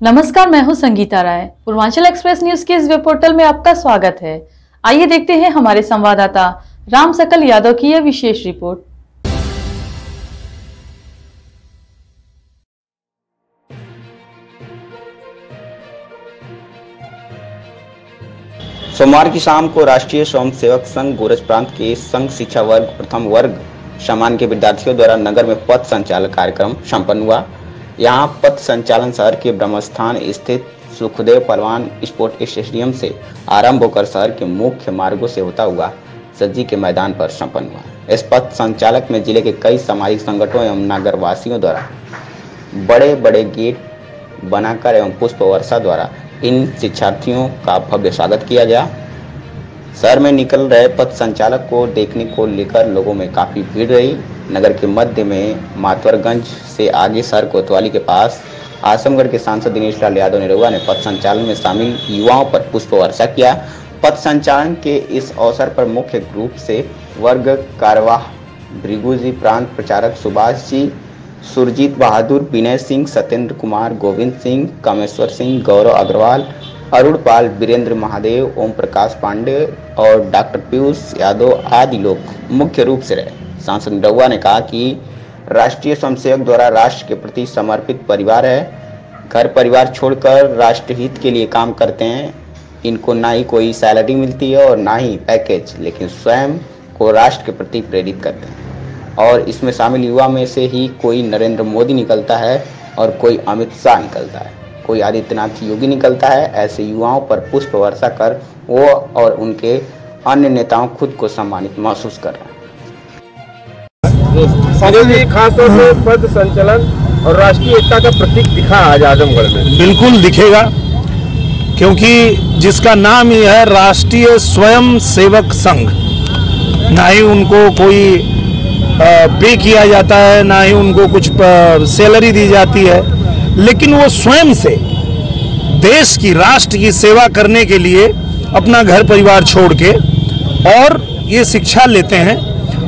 नमस्कार, मैं हूँ संगीता राय। पूर्वांचल एक्सप्रेस न्यूज़ के इस वेब पोर्टल में आपका स्वागत है। आइए देखते हैं हमारे संवाददाता राम सकल यादव की यह विशेष रिपोर्ट। सोमवार की शाम को राष्ट्रीय स्वयंसेवक संघ गोरज प्रांत के संघ शिक्षा वर्ग प्रथम वर्ग सामान्य के विद्यार्थियों द्वारा नगर में पथ संचालन कार्यक्रम संपन्न हुआ। यहाँ पथ संचालन शहर के ब्रह्मस्थान स्थित सुखदेव पहलवान स्पोर्ट स्टेडियम से आरंभ होकर शहर के मुख्य मार्गों से होता हुआ सज्जी के मैदान पर संपन्न हुआ। इस पथ संचालक में ज़िले के कई सामाजिक संगठनों एवं नगरवासियों द्वारा बड़े बड़े गेट बनाकर एवं पुष्प वर्षा द्वारा इन शिक्षार्थियों का भव्य स्वागत किया गया। शहर में निकल रहे पथ संचालक को देखने को लेकर लोगों में काफ़ी भीड़ रही। नगर के मध्य में मातवरगंज से आगे शहर कोतवाली के पास आसमगढ़ के सांसद दिनेश लाल यादव निरुआ ने पथ संचालन में शामिल युवाओं पर पुष्प वर्षा किया। पथ संचालन के इस अवसर पर मुख्य रूप से वर्ग कारवाह भृगु प्रांत प्रचारक सुभाष जी, सुरजीत बहादुर, विनय सिंह, सत्येंद्र कुमार, गोविंद सिंह, कामेश्वर सिंह, गौरव अग्रवाल अरुण पाल, वीरेंद्र महादेव, ओम प्रकाश पांडे और डॉक्टर पीयूष यादव आदि लोग मुख्य रूप से रहे। सांसद निरहुआ ने कहा कि राष्ट्रीय स्वयंसेवक द्वारा राष्ट्र के प्रति समर्पित परिवार है। घर परिवार छोड़कर राष्ट्रहित के लिए काम करते हैं। इनको ना ही कोई सैलरी मिलती है और ना ही पैकेज, लेकिन स्वयं को राष्ट्र के प्रति प्रेरित करते हैं। और इसमें शामिल युवा में से ही कोई नरेंद्र मोदी निकलता है और कोई अमित शाह निकलता है। कोई आदित्यनाथ योगी निकलता है ऐसे युवाओं पर पुष्प वर्षा कर वो और उनके अन्य नेताओं खुद को सम्मानित महसूस कर रहे हैं। खासतौर से पद संचलन और राष्ट्रीय एकता का प्रतीक दिखा आज आजमगढ़ में। बिल्कुल दिखेगा क्योंकि जिसका नाम ही है राष्ट्रीय स्वयं सेवक संघ। ना ही उनको कोई पे किया जाता है ना ही उनको कुछ सैलरी दी जाती है। लेकिन वो स्वयं से देश की, राष्ट्र की सेवा करने के लिए अपना घर परिवार छोड़ के और ये शिक्षा लेते हैं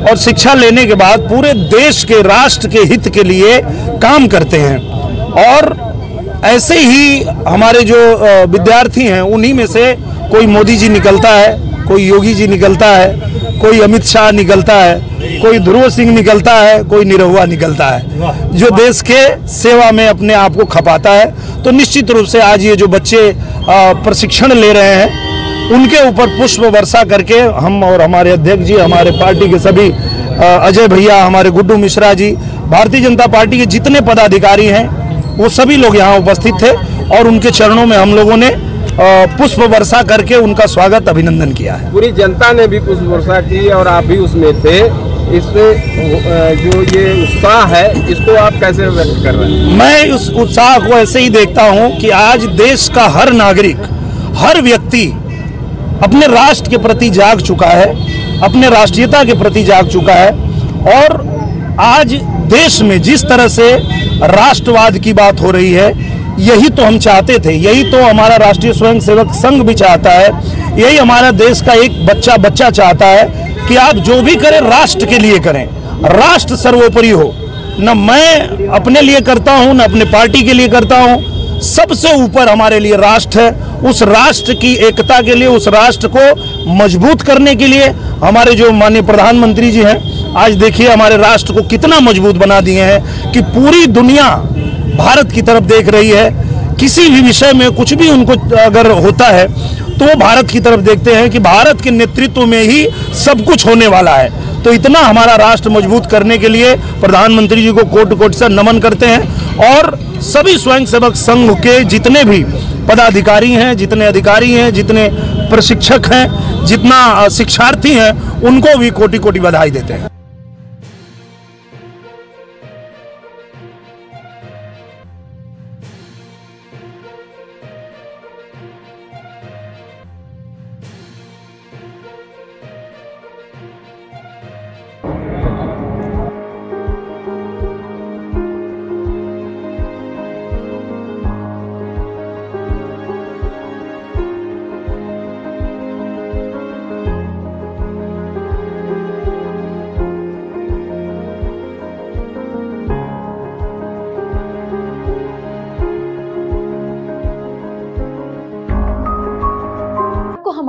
और शिक्षा लेने के बाद पूरे देश के, राष्ट्र के हित के लिए काम करते हैं। और ऐसे ही हमारे जो विद्यार्थी हैं, उन्हीं में से कोई मोदी जी निकलता है, कोई योगी जी निकलता है, कोई अमित शाह निकलता है कोई ध्रुव सिंह निकलता है कोई निरहुआ निकलता है। जो देश के सेवा में अपने आप को खपाता है तो निश्चित रूप से आज ये जो बच्चे प्रशिक्षण ले रहे हैं उनके ऊपर पुष्प वर्षा करके हम और हमारे अध्यक्ष जी हमारे पार्टी के सभी अजय भैया हमारे गुड्डू मिश्रा जी भारतीय जनता पार्टी के जितने पदाधिकारी हैं वो सभी लोग यहाँ उपस्थित थे और उनके चरणों में हम लोगों ने पुष्प वर्षा करके उनका स्वागत अभिनंदन किया है। पूरी जनता ने भी पुष्प वर्षा की और आप भी उसमें थे। इसमें जो ये उत्साह है, इसको आप कैसे व्यक्त कर रहे हैं? मैं उस उत्साह को ऐसे ही देखता हूँ कि आज देश का हर नागरिक, हर व्यक्ति अपने राष्ट्र के प्रति जाग चुका है, अपने राष्ट्रीयता के प्रति जाग चुका है, और आज देश में जिस तरह से राष्ट्रवाद की बात हो रही है, यही तो हम चाहते थे, यही तो हमारा राष्ट्रीय स्वयंसेवक संघ भी चाहता है, यही हमारा देश का एक बच्चा बच्चा चाहता है कि आप जो भी करें, राष्ट्र के लिए करें। राष्ट्र सर्वोपरि हो। न मैं अपने लिए करता हूँ, न अपने पार्टी के लिए करता हूँ। सबसे ऊपर हमारे लिए राष्ट्र है। उस राष्ट्र की एकता के लिए, उस राष्ट्र को मज़बूत करने के लिए हमारे जो माननीय प्रधानमंत्री जी हैं, आज देखिए हमारे राष्ट्र को कितना मज़बूत बना दिए हैं कि पूरी दुनिया भारत की तरफ़ देख रही है। किसी भी विषय में कुछ भी उनको अगर होता है तो वो भारत की तरफ़ देखते हैं कि भारत के नेतृत्व में ही सब कुछ होने वाला है। तो इतना हमारा राष्ट्र मज़बूत करने के लिए प्रधानमंत्री जी को कोट कोट से नमन करते हैं और सभी स्वयंसेवक संघ के जितने भी पदाधिकारी हैं, जितने अधिकारी हैं, जितने प्रशिक्षक हैं, जितना शिक्षार्थी हैं, उनको भी कोटि कोटि बधाई देते हैं।